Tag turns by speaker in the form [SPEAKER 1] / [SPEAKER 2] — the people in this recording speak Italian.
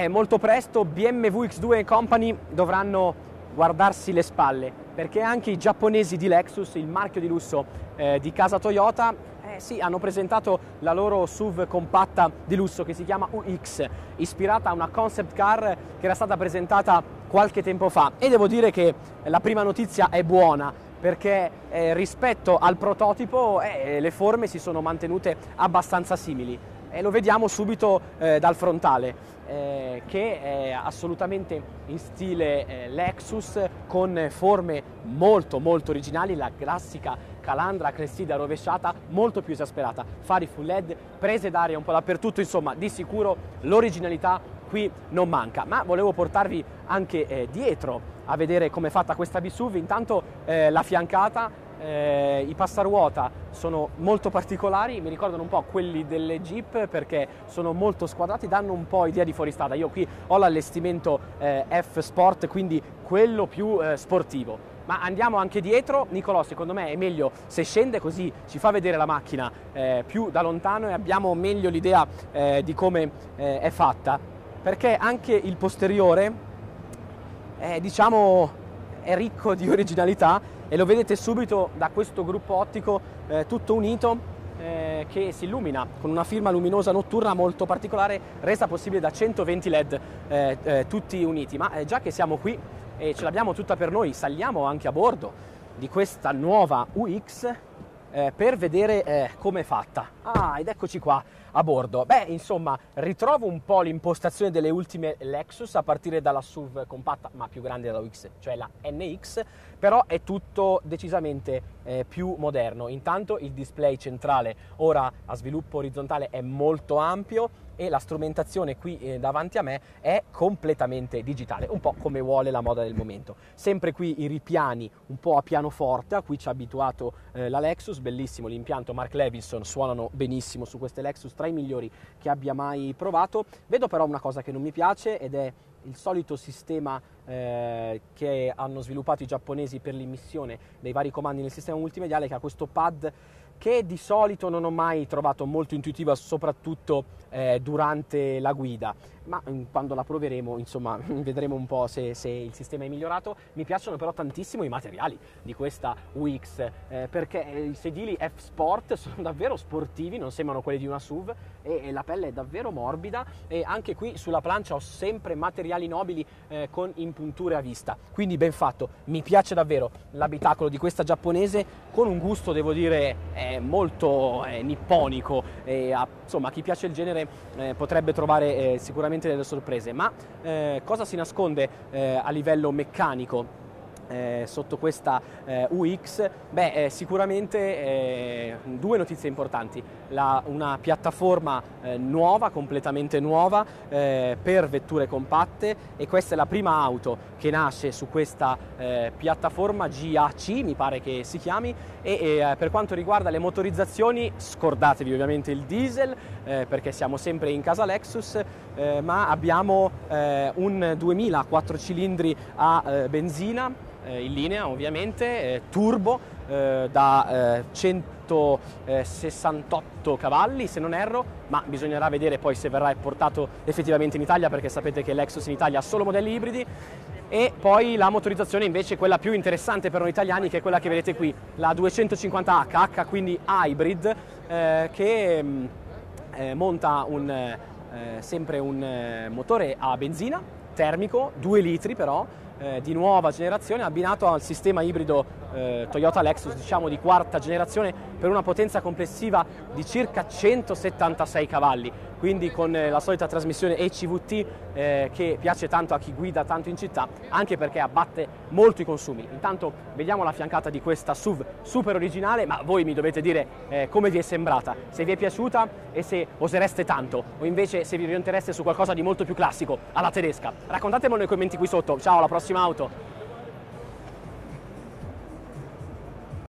[SPEAKER 1] Beh, molto presto BMW X2 Company dovranno guardarsi le spalle, perché anche i giapponesi di Lexus, il marchio di lusso eh, di casa Toyota, eh, sì, hanno presentato la loro SUV compatta di lusso che si chiama UX, ispirata a una concept car che era stata presentata qualche tempo fa. E devo dire che la prima notizia è buona, perché eh, rispetto al prototipo eh, le forme si sono mantenute abbastanza simili e lo vediamo subito eh, dal frontale eh, che è assolutamente in stile eh, Lexus con forme molto molto originali, la classica calandra crestida rovesciata molto più esasperata, fari full LED, prese d'aria un po' dappertutto, insomma di sicuro l'originalità qui non manca, ma volevo portarvi anche eh, dietro a vedere come è fatta questa B-SUV, intanto eh, la fiancata eh, I passaruota sono molto particolari, mi ricordano un po' quelli delle Jeep perché sono molto squadrati, danno un po' idea di fuoristrada. Io qui ho l'allestimento eh, F Sport, quindi quello più eh, sportivo. Ma andiamo anche dietro, Nicolò secondo me è meglio se scende così ci fa vedere la macchina eh, più da lontano e abbiamo meglio l'idea eh, di come eh, è fatta, perché anche il posteriore diciamo è ricco di originalità e lo vedete subito da questo gruppo ottico eh, tutto unito eh, che si illumina con una firma luminosa notturna molto particolare resa possibile da 120 led eh, eh, tutti uniti. Ma eh, già che siamo qui e ce l'abbiamo tutta per noi saliamo anche a bordo di questa nuova UX eh, per vedere come è fatta ah ed eccoci qua a bordo? Beh, insomma, ritrovo un po' l'impostazione delle ultime Lexus a partire dalla SUV compatta, ma più grande della UX, cioè la NX, però è tutto decisamente eh, più moderno. Intanto il display centrale ora a sviluppo orizzontale è molto ampio e la strumentazione qui eh, davanti a me è completamente digitale, un po' come vuole la moda del momento. Sempre qui i ripiani un po' a pianoforte, a cui ci ha abituato eh, la Lexus, bellissimo l'impianto Mark Levinson, suonano benissimo su queste Lexus, tra i migliori che abbia mai provato. Vedo però una cosa che non mi piace ed è il solito sistema eh, che hanno sviluppato i giapponesi per l'immissione dei vari comandi nel sistema multimediale che ha questo pad che di solito non ho mai trovato molto intuitiva, soprattutto eh, durante la guida, ma mm, quando la proveremo, insomma, vedremo un po' se, se, il sistema è migliorato. Mi piacciono però tantissimo i materiali di questa UX, eh, perché i sedili F-Sport sono davvero sportivi, non sembrano quelli di una SUV, e, e, la pelle è davvero morbida, e anche qui sulla plancia ho sempre materiali nobili eh, con impunture a vista, quindi ben fatto, mi piace davvero l'abitacolo di questa giapponese, con un gusto, devo dire, molto eh, nipponico e a, insomma a chi piace il genere eh, potrebbe trovare eh, sicuramente delle sorprese. Ma eh, cosa si nasconde eh, a livello meccanico? Eh, sotto questa eh, UX? Beh, eh, sicuramente eh, due notizie importanti. La, una piattaforma eh, nuova, completamente nuova, per vetture compatte e questa è la prima auto che nasce su questa piattaforma GAC, mi pare che si chiami, e, e per quanto riguarda le motorizzazioni, scordatevi ovviamente il diesel, perché siamo sempre in casa Lexus, ma abbiamo un 2000 4 cilindri a benzina eh, in linea ovviamente, eh, turbo eh, da 168 cavalli se non erro, ma bisognerà vedere poi se verrà portato effettivamente in Italia perché sapete che Lexus in Italia ha solo modelli ibridi. E poi la motorizzazione invece quella più interessante per noi italiani che è quella che vedete qui, la 250H, H quindi hybrid, eh, che mm, eh, monta un, eh, sempre un motore a benzina termico, 2 litri però, eh, di nuova generazione abbinato al sistema ibrido eh, Toyota Lexus diciamo di quarta generazione per una potenza complessiva di circa 176 cavalli quindi con eh, la solita trasmissione ECVT eh, che piace tanto a chi guida tanto in città, anche perché abbatte molto i consumi. Intanto vediamo la fiancata di questa SUV super originale, ma voi mi dovete dire eh, come vi è sembrata, se vi è piaciuta e se osereste tanto, o invece se vi orientereste su qualcosa di molto più classico, alla tedesca. Raccontatemelo nei commenti qui sotto. Ciao, alla prossima auto!